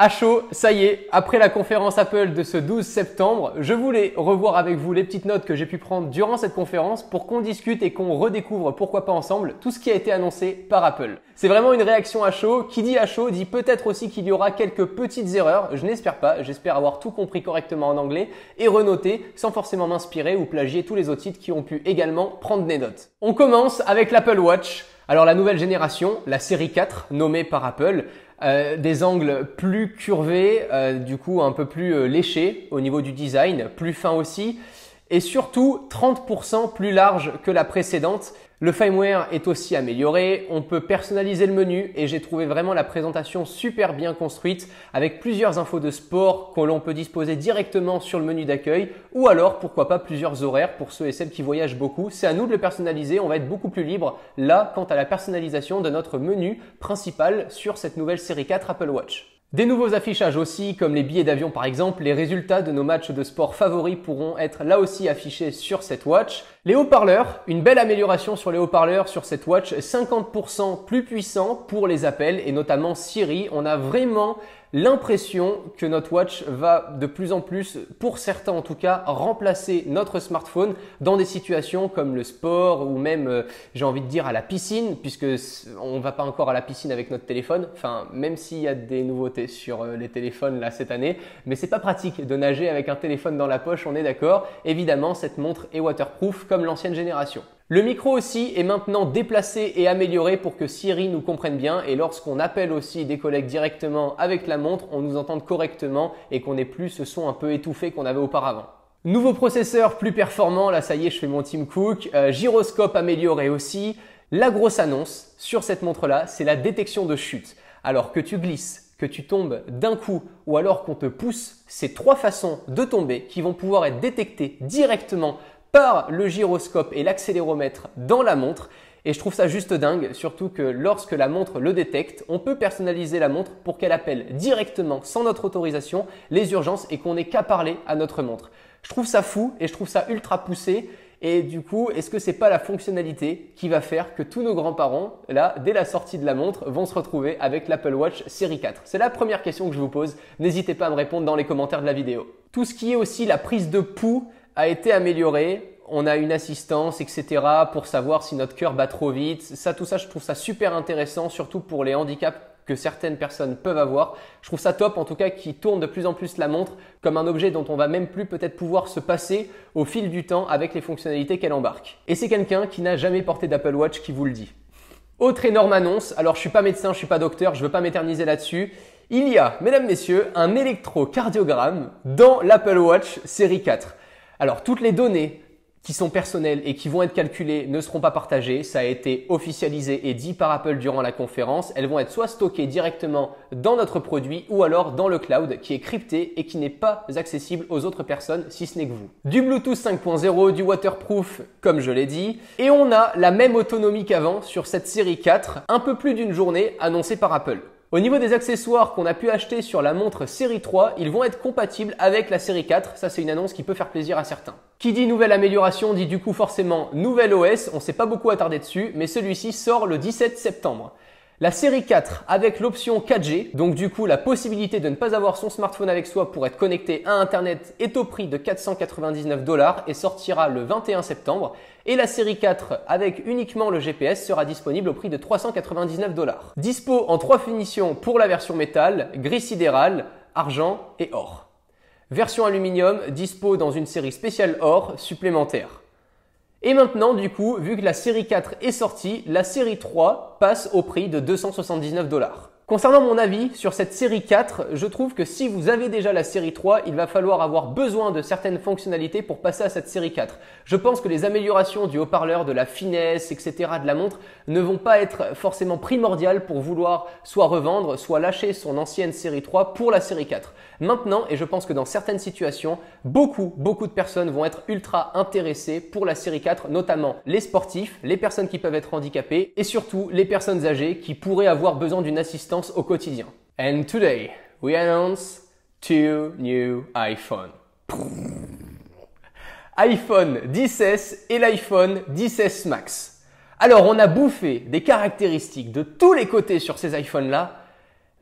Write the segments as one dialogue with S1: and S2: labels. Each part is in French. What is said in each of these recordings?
S1: À chaud, ça y est, après la conférence Apple de ce 12 septembre, je voulais revoir avec vous les petites notes que j'ai pu prendre durant cette conférence pour qu'on discute et qu'on redécouvre, pourquoi pas ensemble, tout ce qui a été annoncé par Apple. C'est vraiment une réaction à chaud. Qui dit à chaud dit peut-être aussi qu'il y aura quelques petites erreurs. Je n'espère pas, j'espère avoir tout compris correctement en anglais et renoter sans forcément m'inspirer ou plagier tous les autres sites qui ont pu également prendre des notes. On commence avec l'Apple Watch. Alors la nouvelle génération, la série 4, nommée par Apple, euh, des angles plus curvés, euh, du coup un peu plus euh, léchés au niveau du design, plus fin aussi, et surtout 30% plus large que la précédente. Le firmware est aussi amélioré, on peut personnaliser le menu et j'ai trouvé vraiment la présentation super bien construite avec plusieurs infos de sport que l'on peut disposer directement sur le menu d'accueil ou alors pourquoi pas plusieurs horaires pour ceux et celles qui voyagent beaucoup. C'est à nous de le personnaliser, on va être beaucoup plus libre là quant à la personnalisation de notre menu principal sur cette nouvelle série 4 Apple Watch. Des nouveaux affichages aussi, comme les billets d'avion par exemple, les résultats de nos matchs de sport favoris pourront être là aussi affichés sur cette watch. Les haut-parleurs, une belle amélioration sur les haut-parleurs sur cette watch, 50% plus puissant pour les appels et notamment Siri. On a vraiment l'impression que notre watch va de plus en plus, pour certains en tout cas, remplacer notre smartphone dans des situations comme le sport ou même, euh, j'ai envie de dire, à la piscine, puisque on va pas encore à la piscine avec notre téléphone. Enfin, même s'il y a des nouveautés sur euh, les téléphones là cette année, mais c'est pas pratique de nager avec un téléphone dans la poche, on est d'accord. Évidemment, cette montre est waterproof comme l'ancienne génération. Le micro aussi est maintenant déplacé et amélioré pour que Siri nous comprenne bien et lorsqu'on appelle aussi des collègues directement avec la montre, on nous entende correctement et qu'on n'ait plus ce son un peu étouffé qu'on avait auparavant. Nouveau processeur plus performant, là ça y est je fais mon Team Cook, euh, gyroscope amélioré aussi. La grosse annonce sur cette montre-là, c'est la détection de chute. Alors que tu glisses, que tu tombes d'un coup ou alors qu'on te pousse, c'est trois façons de tomber qui vont pouvoir être détectées directement par le gyroscope et l'accéléromètre dans la montre. Et je trouve ça juste dingue, surtout que lorsque la montre le détecte, on peut personnaliser la montre pour qu'elle appelle directement, sans notre autorisation, les urgences et qu'on n'ait qu'à parler à notre montre. Je trouve ça fou et je trouve ça ultra poussé. Et du coup, est-ce que c'est pas la fonctionnalité qui va faire que tous nos grands-parents, là, dès la sortie de la montre, vont se retrouver avec l'Apple Watch série 4 C'est la première question que je vous pose. N'hésitez pas à me répondre dans les commentaires de la vidéo. Tout ce qui est aussi la prise de pouls a été amélioré. On a une assistance, etc. pour savoir si notre cœur bat trop vite. Ça, tout ça, je trouve ça super intéressant, surtout pour les handicaps que certaines personnes peuvent avoir. Je trouve ça top, en tout cas, qui tourne de plus en plus la montre comme un objet dont on va même plus peut-être pouvoir se passer au fil du temps avec les fonctionnalités qu'elle embarque. Et c'est quelqu'un qui n'a jamais porté d'Apple Watch qui vous le dit. Autre énorme annonce, alors je suis pas médecin, je suis pas docteur, je veux pas m'éterniser là-dessus. Il y a, mesdames, messieurs, un électrocardiogramme dans l'Apple Watch série 4. Alors toutes les données qui sont personnelles et qui vont être calculées ne seront pas partagées. Ça a été officialisé et dit par Apple durant la conférence. Elles vont être soit stockées directement dans notre produit ou alors dans le cloud qui est crypté et qui n'est pas accessible aux autres personnes si ce n'est que vous. Du Bluetooth 5.0, du waterproof comme je l'ai dit. Et on a la même autonomie qu'avant sur cette série 4, un peu plus d'une journée annoncée par Apple. Au niveau des accessoires qu'on a pu acheter sur la montre série 3, ils vont être compatibles avec la série 4. Ça, c'est une annonce qui peut faire plaisir à certains. Qui dit nouvelle amélioration dit du coup forcément nouvelle OS. On s'est pas beaucoup attardé dessus, mais celui-ci sort le 17 septembre. La série 4 avec l'option 4G, donc du coup la possibilité de ne pas avoir son smartphone avec soi pour être connecté à Internet est au prix de 499 dollars et sortira le 21 septembre. Et la série 4 avec uniquement le GPS sera disponible au prix de 399 dollars. Dispo en trois finitions pour la version métal, gris sidéral, argent et or. Version aluminium dispo dans une série spéciale or supplémentaire. Et maintenant, du coup, vu que la série 4 est sortie, la série 3 passe au prix de 279 dollars. Concernant mon avis sur cette série 4, je trouve que si vous avez déjà la série 3, il va falloir avoir besoin de certaines fonctionnalités pour passer à cette série 4. Je pense que les améliorations du haut-parleur, de la finesse, etc. de la montre ne vont pas être forcément primordiales pour vouloir soit revendre, soit lâcher son ancienne série 3 pour la série 4. Maintenant, et je pense que dans certaines situations, beaucoup, beaucoup de personnes vont être ultra intéressées pour la série 4, notamment les sportifs, les personnes qui peuvent être handicapées et surtout les personnes âgées qui pourraient avoir besoin d'une assistance au quotidien. And today, we announce two new iPhone. iPhone 10s et l'iPhone 10s Max. Alors, on a bouffé des caractéristiques de tous les côtés sur ces iPhones-là,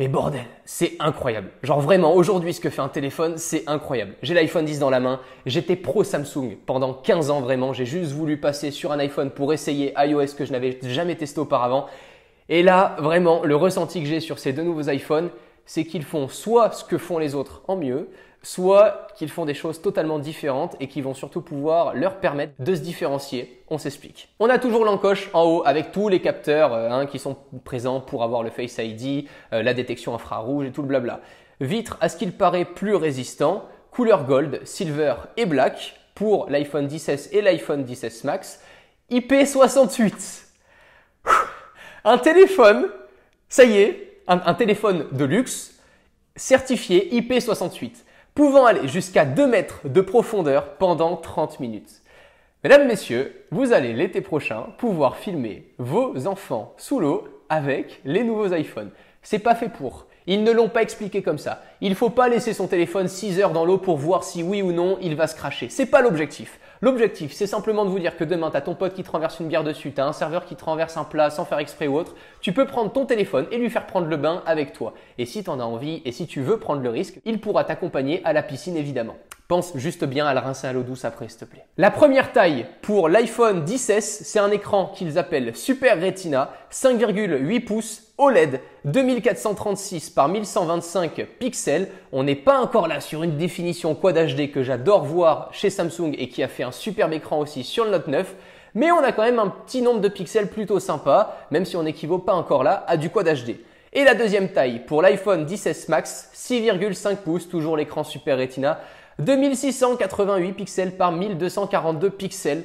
S1: Mais bordel, c'est incroyable. Genre vraiment, aujourd'hui, ce que fait un téléphone, c'est incroyable. J'ai l'iPhone 10 dans la main, j'étais pro Samsung pendant 15 ans vraiment, j'ai juste voulu passer sur un iPhone pour essayer iOS que je n'avais jamais testé auparavant. Et là, vraiment, le ressenti que j'ai sur ces deux nouveaux iPhones, c'est qu'ils font soit ce que font les autres en mieux, soit qu'ils font des choses totalement différentes et qui vont surtout pouvoir leur permettre de se différencier. On s'explique. On a toujours l'encoche en haut avec tous les capteurs euh, hein, qui sont présents pour avoir le Face ID, euh, la détection infrarouge et tout le blabla. Vitre à ce qu'il paraît plus résistant, couleur gold, silver et black pour l'iPhone 10 et l'iPhone 10 Max. IP68. Un téléphone, ça y est, un téléphone de luxe certifié IP68 pouvant aller jusqu'à 2 mètres de profondeur pendant 30 minutes. Mesdames, Messieurs, vous allez l'été prochain pouvoir filmer vos enfants sous l'eau avec les nouveaux iPhones. C'est pas fait pour. Ils ne l'ont pas expliqué comme ça. Il ne faut pas laisser son téléphone 6 heures dans l'eau pour voir si oui ou non il va se cracher. C'est pas l'objectif. L'objectif, c'est simplement de vous dire que demain, tu as ton pote qui te renverse une bière dessus, tu as un serveur qui te renverse un plat sans faire exprès ou autre. Tu peux prendre ton téléphone et lui faire prendre le bain avec toi. Et si tu en as envie et si tu veux prendre le risque, il pourra t'accompagner à la piscine évidemment. Pense juste bien à le rincer à l'eau douce après, s'il te plaît. La première taille pour l'iPhone 10s, c'est un écran qu'ils appellent Super Retina, 5,8 pouces OLED, 2436 par 1125 pixels. On n'est pas encore là sur une définition Quad HD que j'adore voir chez Samsung et qui a fait un superbe écran aussi sur le Note 9. Mais on a quand même un petit nombre de pixels plutôt sympa, même si on n'équivaut pas encore là à du Quad HD. Et la deuxième taille pour l'iPhone 10s Max, 6,5 pouces, toujours l'écran Super Retina, 2688 pixels par 1242 pixels,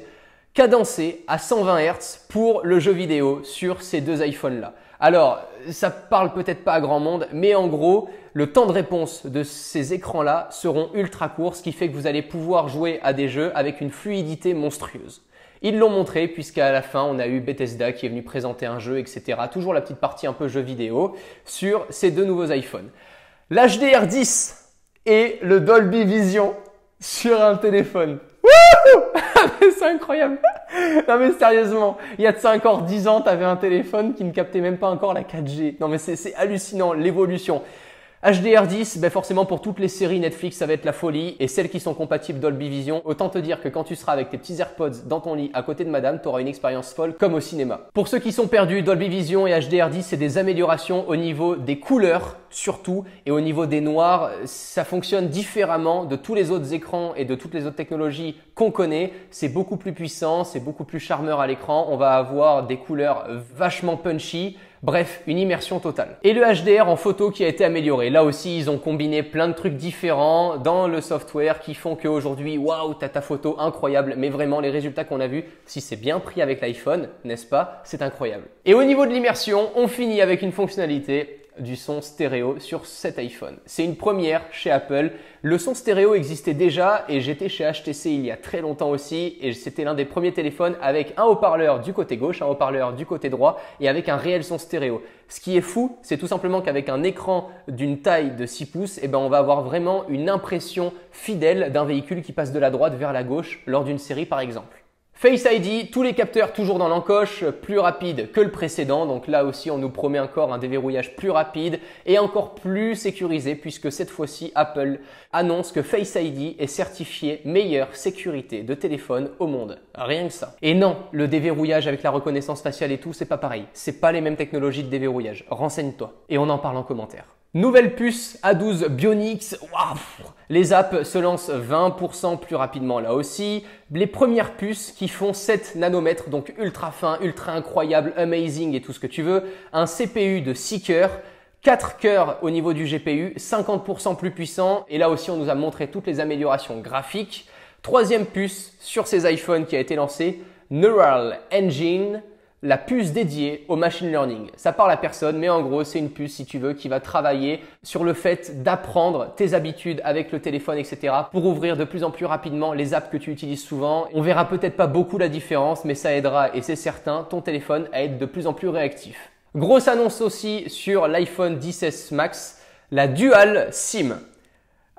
S1: cadencé à 120 Hz pour le jeu vidéo sur ces deux iPhones-là. Alors, ça parle peut-être pas à grand monde, mais en gros, le temps de réponse de ces écrans-là seront ultra courts, ce qui fait que vous allez pouvoir jouer à des jeux avec une fluidité monstrueuse. Ils l'ont montré puisqu'à la fin, on a eu Bethesda qui est venu présenter un jeu, etc. Toujours la petite partie un peu jeu vidéo sur ces deux nouveaux iPhones. L'HDR10 et le Dolby Vision sur un téléphone. C'est incroyable. Non mais sérieusement, il y a de ça encore 10 ans, tu avais un téléphone qui ne captait même pas encore la 4G. Non mais c'est hallucinant l'évolution. HDR10, ben forcément pour toutes les séries Netflix, ça va être la folie. Et celles qui sont compatibles Dolby Vision, autant te dire que quand tu seras avec tes petits AirPods dans ton lit à côté de madame, tu auras une expérience folle comme au cinéma. Pour ceux qui sont perdus, Dolby Vision et HDR10, c'est des améliorations au niveau des couleurs surtout et au niveau des noirs. Ça fonctionne différemment de tous les autres écrans et de toutes les autres technologies qu'on connaît. C'est beaucoup plus puissant, c'est beaucoup plus charmeur à l'écran. On va avoir des couleurs vachement punchy Bref, une immersion totale. Et le HDR en photo qui a été amélioré. Là aussi, ils ont combiné plein de trucs différents dans le software qui font qu'aujourd'hui, waouh, t'as ta photo incroyable. Mais vraiment, les résultats qu'on a vus, si c'est bien pris avec l'iPhone, n'est-ce pas? C'est incroyable. Et au niveau de l'immersion, on finit avec une fonctionnalité du son stéréo sur cet iPhone. C'est une première chez Apple. Le son stéréo existait déjà et j'étais chez HTC il y a très longtemps aussi et c'était l'un des premiers téléphones avec un haut-parleur du côté gauche, un haut-parleur du côté droit et avec un réel son stéréo. Ce qui est fou, c'est tout simplement qu'avec un écran d'une taille de 6 pouces, eh ben on va avoir vraiment une impression fidèle d'un véhicule qui passe de la droite vers la gauche lors d'une série par exemple. Face ID, tous les capteurs toujours dans l'encoche, plus rapide que le précédent. Donc là aussi, on nous promet encore un déverrouillage plus rapide et encore plus sécurisé puisque cette fois-ci, Apple annonce que Face ID est certifié meilleure sécurité de téléphone au monde. Rien que ça. Et non, le déverrouillage avec la reconnaissance faciale et tout, c'est pas pareil. C'est pas les mêmes technologies de déverrouillage. Renseigne-toi. Et on en parle en commentaire. Nouvelle puce A12 Bionics, waouh Les apps se lancent 20% plus rapidement là aussi. Les premières puces qui font 7 nanomètres, donc ultra fin, ultra incroyable, amazing et tout ce que tu veux. Un CPU de 6 cœurs. 4 cœurs au niveau du GPU, 50% plus puissant. Et là aussi, on nous a montré toutes les améliorations graphiques. Troisième puce sur ces iPhones qui a été lancée, Neural Engine la puce dédiée au machine learning. Ça parle à personne, mais en gros, c'est une puce, si tu veux, qui va travailler sur le fait d'apprendre tes habitudes avec le téléphone, etc. pour ouvrir de plus en plus rapidement les apps que tu utilises souvent. On verra peut-être pas beaucoup la différence, mais ça aidera, et c'est certain, ton téléphone à être de plus en plus réactif. Grosse annonce aussi sur l'iPhone 10s Max, la Dual SIM.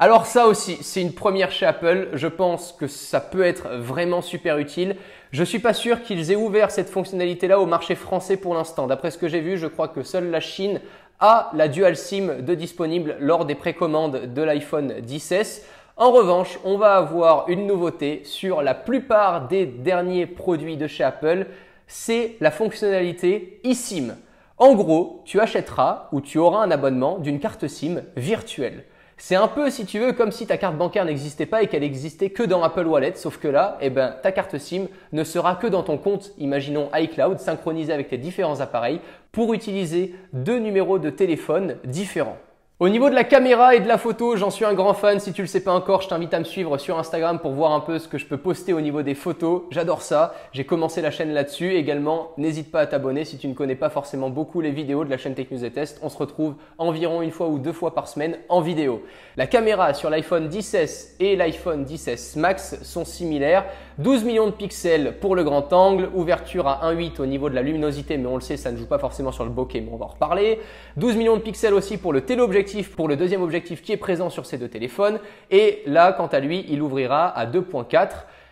S1: Alors ça aussi, c'est une première chez Apple. Je pense que ça peut être vraiment super utile. Je suis pas sûr qu'ils aient ouvert cette fonctionnalité-là au marché français pour l'instant. D'après ce que j'ai vu, je crois que seule la Chine a la dual SIM de disponible lors des précommandes de l'iPhone 10s. En revanche, on va avoir une nouveauté sur la plupart des derniers produits de chez Apple, c'est la fonctionnalité eSIM. En gros, tu achèteras ou tu auras un abonnement d'une carte SIM virtuelle. C'est un peu, si tu veux, comme si ta carte bancaire n'existait pas et qu'elle existait que dans Apple Wallet, sauf que là, eh ben, ta carte SIM ne sera que dans ton compte, imaginons iCloud, synchronisé avec tes différents appareils, pour utiliser deux numéros de téléphone différents. Au niveau de la caméra et de la photo, j'en suis un grand fan. Si tu le sais pas encore, je t'invite à me suivre sur Instagram pour voir un peu ce que je peux poster au niveau des photos. J'adore ça. J'ai commencé la chaîne là-dessus. Également, n'hésite pas à t'abonner si tu ne connais pas forcément beaucoup les vidéos de la chaîne Tech News et Test. On se retrouve environ une fois ou deux fois par semaine en vidéo. La caméra sur l'iPhone 10s et l'iPhone 10s Max sont similaires. 12 millions de pixels pour le grand angle, ouverture à 1.8 au niveau de la luminosité, mais on le sait, ça ne joue pas forcément sur le bokeh, mais on va en reparler. 12 millions de pixels aussi pour le téléobjectif, pour le deuxième objectif qui est présent sur ces deux téléphones. Et là, quant à lui, il ouvrira à 2.4.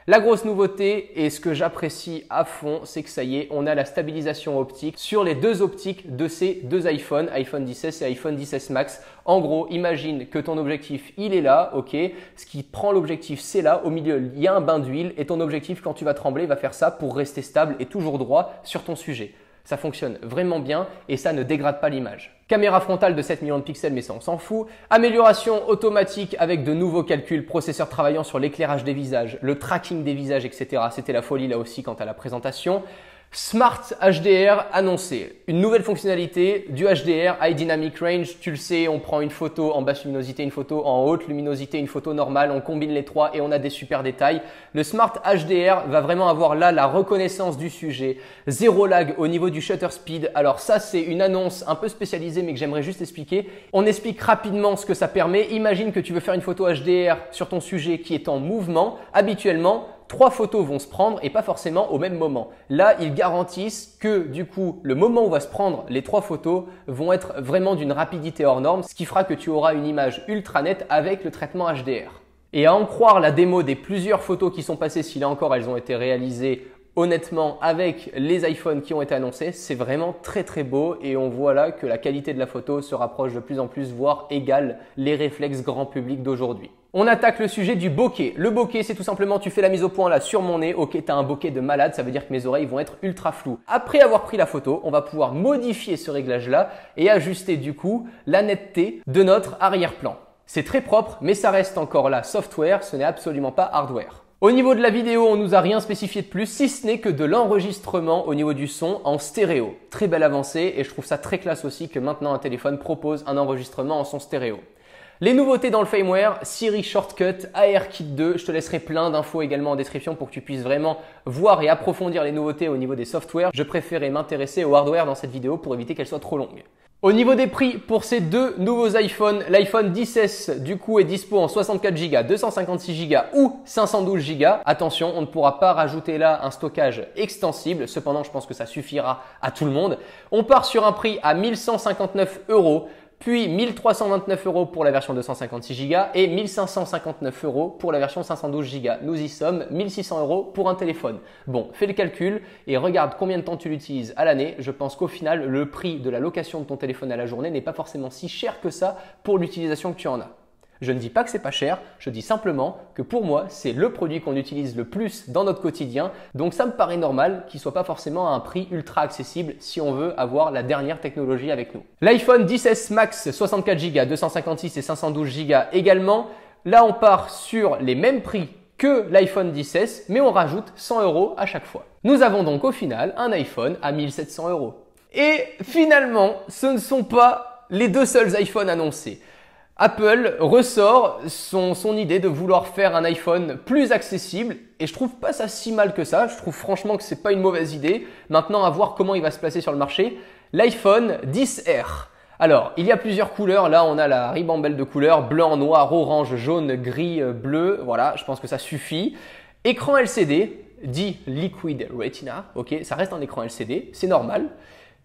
S1: La grosse nouveauté et ce que j'apprécie à fond, c'est que ça y est, on a la stabilisation optique sur les deux optiques de ces deux iPhones, iPhone 16 et iPhone 16 Max. En gros, imagine que ton objectif, il est là, ok. Ce qui prend l'objectif, c'est là. Au milieu, il y a un bain d'huile et ton objectif, quand tu vas trembler, va faire ça pour rester stable et toujours droit sur ton sujet. Ça fonctionne vraiment bien et ça ne dégrade pas l'image. Caméra frontale de 7 millions de pixels, mais ça on s'en fout. Amélioration automatique avec de nouveaux calculs, processeur travaillant sur l'éclairage des visages, le tracking des visages, etc. C'était la folie là aussi quant à la présentation. Smart HDR annoncé. Une nouvelle fonctionnalité du HDR, High Dynamic Range. Tu le sais, on prend une photo en basse luminosité, une photo en haute luminosité, une photo normale, on combine les trois et on a des super détails. Le Smart HDR va vraiment avoir là la reconnaissance du sujet. Zéro lag au niveau du shutter speed. Alors ça, c'est une annonce un peu spécialisée mais que j'aimerais juste expliquer. On explique rapidement ce que ça permet. Imagine que tu veux faire une photo HDR sur ton sujet qui est en mouvement. Habituellement, trois photos vont se prendre et pas forcément au même moment. Là, ils garantissent que du coup, le moment où va se prendre les trois photos vont être vraiment d'une rapidité hors norme, ce qui fera que tu auras une image ultra nette avec le traitement HDR. Et à en croire la démo des plusieurs photos qui sont passées, si là encore elles ont été réalisées honnêtement avec les iPhones qui ont été annoncés, c'est vraiment très très beau et on voit là que la qualité de la photo se rapproche de plus en plus, voire égale les réflexes grand public d'aujourd'hui. On attaque le sujet du bokeh. Le bokeh, c'est tout simplement, tu fais la mise au point là sur mon nez. Ok, t'as un bokeh de malade, ça veut dire que mes oreilles vont être ultra floues. Après avoir pris la photo, on va pouvoir modifier ce réglage là et ajuster du coup la netteté de notre arrière-plan. C'est très propre, mais ça reste encore là software, ce n'est absolument pas hardware. Au niveau de la vidéo, on nous a rien spécifié de plus, si ce n'est que de l'enregistrement au niveau du son en stéréo. Très belle avancée et je trouve ça très classe aussi que maintenant un téléphone propose un enregistrement en son stéréo. Les nouveautés dans le firmware, Siri Shortcut, AirKit 2, je te laisserai plein d'infos également en description pour que tu puisses vraiment voir et approfondir les nouveautés au niveau des softwares. Je préférais m'intéresser au hardware dans cette vidéo pour éviter qu'elle soit trop longue. Au niveau des prix pour ces deux nouveaux iPhones, l'iPhone 10s du coup est dispo en 64 Go, 256 Go ou 512 Go. Attention, on ne pourra pas rajouter là un stockage extensible. Cependant, je pense que ça suffira à tout le monde. On part sur un prix à 1159 euros puis 1329 euros pour la version 256 Go et 1559 euros pour la version 512 Go. Nous y sommes, 1600 euros pour un téléphone. Bon, fais le calcul et regarde combien de temps tu l'utilises à l'année. Je pense qu'au final, le prix de la location de ton téléphone à la journée n'est pas forcément si cher que ça pour l'utilisation que tu en as. Je ne dis pas que c'est pas cher, je dis simplement que pour moi, c'est le produit qu'on utilise le plus dans notre quotidien. Donc ça me paraît normal qu'il soit pas forcément à un prix ultra accessible si on veut avoir la dernière technologie avec nous. L'iPhone 10s Max 64 Go, 256 et 512 Go également. Là, on part sur les mêmes prix que l'iPhone 10s, mais on rajoute 100 euros à chaque fois. Nous avons donc au final un iPhone à 1700 euros. Et finalement, ce ne sont pas les deux seuls iPhones annoncés. Apple ressort son, idée de vouloir faire un iPhone plus accessible et je trouve pas ça si mal que ça. Je trouve franchement que c'est pas une mauvaise idée. Maintenant, à voir comment il va se placer sur le marché. L'iPhone 10R. Alors, il y a plusieurs couleurs. Là, on a la ribambelle de couleurs blanc, noir, orange, jaune, gris, bleu. Voilà, je pense que ça suffit. Écran LCD, dit Liquid Retina. Ok, ça reste un écran LCD, c'est normal.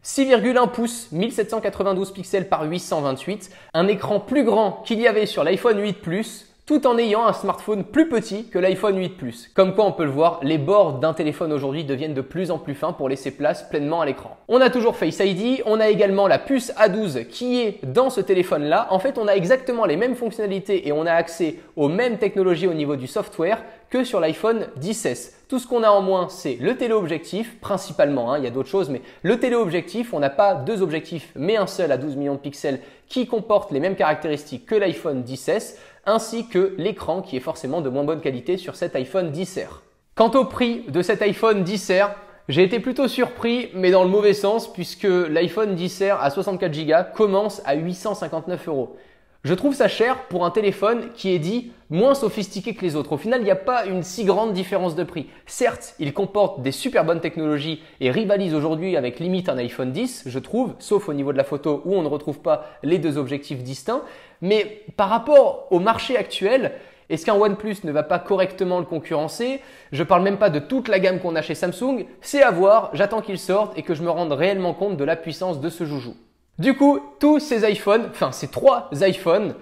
S1: 6,1 pouces, 1792 pixels par 828, un écran plus grand qu'il y avait sur l'iPhone 8 Plus, tout en ayant un smartphone plus petit que l'iPhone 8 Plus. Comme quoi on peut le voir, les bords d'un téléphone aujourd'hui deviennent de plus en plus fins pour laisser place pleinement à l'écran. On a toujours Face ID, on a également la puce A12 qui est dans ce téléphone là. En fait, on a exactement les mêmes fonctionnalités et on a accès aux mêmes technologies au niveau du software que sur l'iPhone 10 Tout ce qu'on a en moins, c'est le téléobjectif, principalement, hein, il y a d'autres choses, mais le téléobjectif, on n'a pas deux objectifs, mais un seul à 12 millions de pixels qui comporte les mêmes caractéristiques que l'iPhone 10 ainsi que l'écran qui est forcément de moins bonne qualité sur cet iPhone 10R. Quant au prix de cet iPhone 10R, j'ai été plutôt surpris, mais dans le mauvais sens, puisque l'iPhone 10R à 64 Go commence à 859 euros. Je trouve ça cher pour un téléphone qui est dit moins sophistiqué que les autres. Au final, il n'y a pas une si grande différence de prix. Certes, il comporte des super bonnes technologies et rivalise aujourd'hui avec limite un iPhone 10, je trouve, sauf au niveau de la photo où on ne retrouve pas les deux objectifs distincts. Mais par rapport au marché actuel, est-ce qu'un OnePlus ne va pas correctement le concurrencer? Je parle même pas de toute la gamme qu'on a chez Samsung. C'est à voir, j'attends qu'il sorte et que je me rende réellement compte de la puissance de ce joujou. Du coup, tous ces iPhones, enfin ces trois iPhones,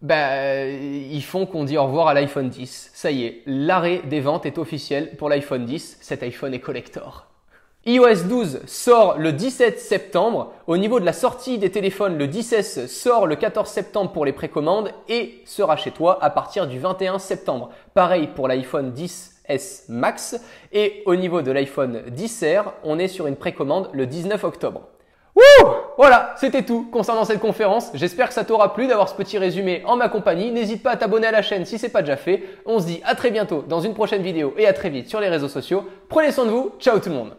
S1: bah, ils font qu'on dit au revoir à l'iPhone 10. Ça y est, l'arrêt des ventes est officiel pour l'iPhone 10. Cet iPhone est collector. iOS 12 sort le 17 septembre. Au niveau de la sortie des téléphones, le 10S sort le 14 septembre pour les précommandes et sera chez toi à partir du 21 septembre. Pareil pour l'iPhone 10S Max. Et au niveau de l'iPhone 10R, on est sur une précommande le 19 octobre. Wouh voilà, c'était tout concernant cette conférence. J'espère que ça t'aura plu d'avoir ce petit résumé en ma compagnie. N'hésite pas à t'abonner à la chaîne si c'est pas déjà fait. On se dit à très bientôt dans une prochaine vidéo et à très vite sur les réseaux sociaux. Prenez soin de vous. Ciao tout le monde.